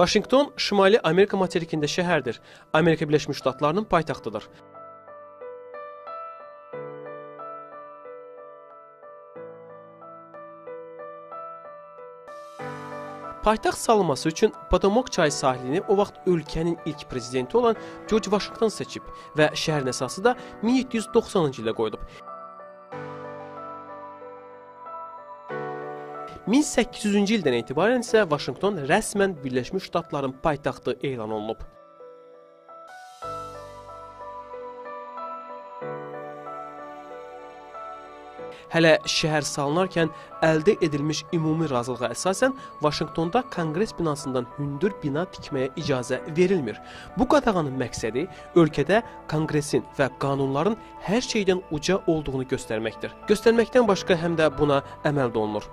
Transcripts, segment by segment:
Vaşinqton Şimali Amerika materikində şəhərdir. Amerika Birləşmiş Ştatlarının paytaxtıdır. Paytaxt salınması üçün Potomac çayı sahilini o vaxt ölkənin ilk prezidenti olan George Washington seçib və şəhərin əsası da 1790-cı ildə qoyulub. 1800-cü ildən etibarən isə Vaşinqton rəsmən Birləşmiş Ştatların paytaxtı elan olunub. Hələ şəhər salınarkən əldə edilmiş ümumi razılığa əsasən Vaşinqtonda Konqres binasından hündür bina tikməyə icazə verilmir. Bu qadağanın məqsədi ölkədə Konqresin və qanunların hər şeydən uca olduğunu göstərməkdir. Göstərməkdən başqa həm də buna əməl olunur.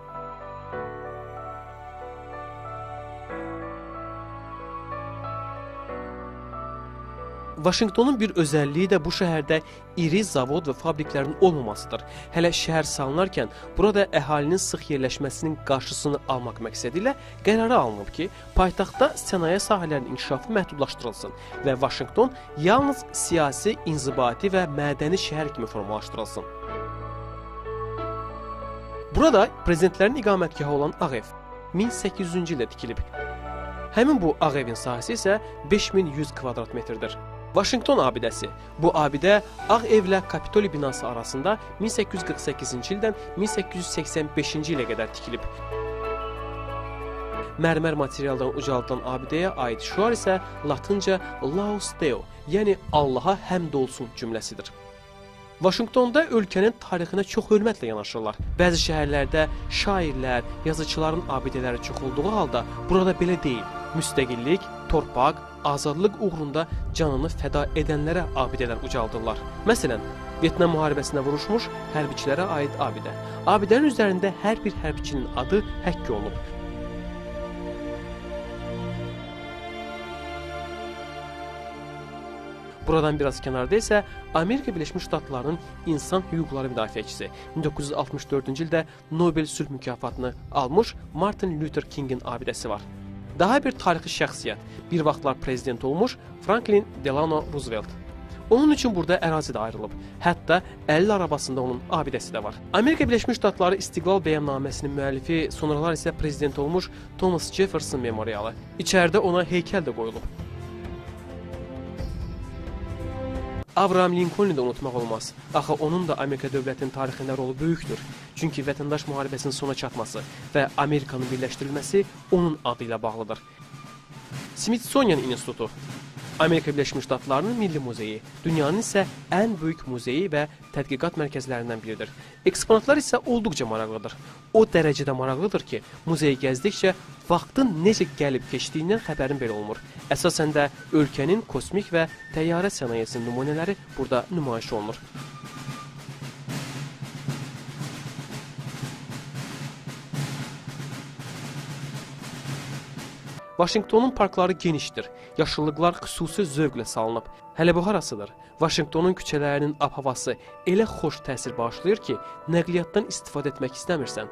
Vaşinqtonun bir özəlliyi də bu şəhərdə iri zavod və fabriklərin olmamasıdır. Hələ şəhər salınarkən burada əhalinin sıx yerləşməsinin qarşısını almaq məqsədi ilə qərara alınıb ki, paytaxtda sənaye sahələrinin inkişafı məhdudlaşdırılsın və Vaşinqton yalnız siyasi, inzibati və mədəni şəhər kimi formalaşdırılsın. Burada prezidentlərin iqamətgahı olan Ağ ev 1800-cü ildə tikilib. Həmin bu Ağ evin sahəsi isə 5100 kvadrat metrdir. Vaşinqton abidəsi. Bu abidə Ağ evlə Kapitoli binası arasında 1848-ci ildən 1885-ci ilə qədər tikilib. Mərmər materialdan ucaldılan abidəyə aid şüar isə latınca Laus Deo, yəni Allaha həmd olsun cümləsidir. Vaşinqtonda ölkənin tarixinə çox hörmətlə yanaşırlar. Bəzi şəhərlərdə şairlər, yazıçıların abidələri çox olduğu halda burada belə deyil. Müstəqillik, torpaq, azadlıq uğrunda canını fəda edənlərə abidələr ucaldırlar. Məsələn, Vyetnam müharibəsində vuruşmuş hərbiçilərə aid abidə. Abidənin üzərində hər bir hərbiçinin adı həkk olunub. Buradan biraz kənarda isə Amerika Birləşmiş Ştatlarının insan hüquqları müdafiəçisi 1964-cü ildə Nobel sülh mükafatını almış Martin Luther Kingin abidəsi var. Daha bir tarixi şəxsiyyət, bir vaxtlar prezident olmuş Franklin Delano Roosevelt. Onun üçün burada ərazi də ayrılıb. Hətta 50 arabasında onun abidəsi də var. Amerika Birləşmiş Ştatları İstiqlal bəyannaməsinin müəllifi, sonralar isə prezident olmuş Thomas Jefferson memorialı. İçəridə ona heykəl də qoyulub. Abraham Lincoln-u da unutmaq olmaz. Axı onun da Amerika dövlətinin tarixində rolu böyükdür. Çünki vətəndaş müharibəsinin sona çatması və Amerikanın birləşdirilməsi onun adı ilə bağlıdır. Smithsonian İnstitutu Amerika Birləşmiş Ştatlarının Milli Muzeyi, dünyanın isə ən böyük muzeyi və tədqiqat mərkəzlərindən biridir. Eksponatlar isə olduqca maraqlıdır. O dərəcədə maraqlıdır ki, muzeyi gəzdikcə vaxtın necə gəlib keçdiyindən xəbərin belə olmur. Əsasən də ölkənin kosmik və təyyarə sənayesinin nümunələri burada nümayiş olunur. Vaşinqtonun parkları genişdir. Yaşıllıqlar xüsusi zövqlə salınıb. Hələ bu harasıdır? Vaşinqtonun küçələrinin ab-havası elə xoş təsir bağışlayır ki, nəqliyyatdan istifadə etmək istəmirsən.